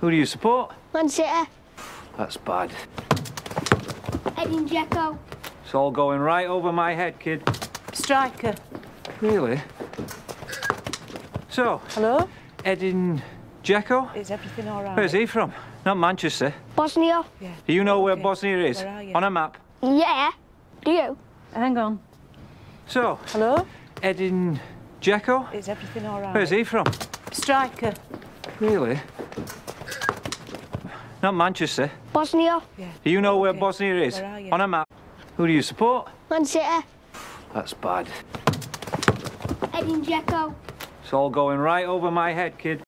Who do you support? Man City. That's bad. Edin Dzeko. It's all going right over my head, kid. Striker. Really? So, Hello? Edin Dzeko? Is everything all right? Where's he from? Not Manchester. Bosnia. Yeah. Do you know where Bosnia is? Where are you? On a map. Yeah. Do you? Hang on. So, Hello? Edin Dzeko? Is everything all right? Where's he from? Striker. Really? Not Manchester. Bosnia. Yeah. Do you know where Okay. Bosnia is? Where are you? On a map. Who do you support? Man City. That's bad. Edin Dzeko. It's all going right over my head, kid.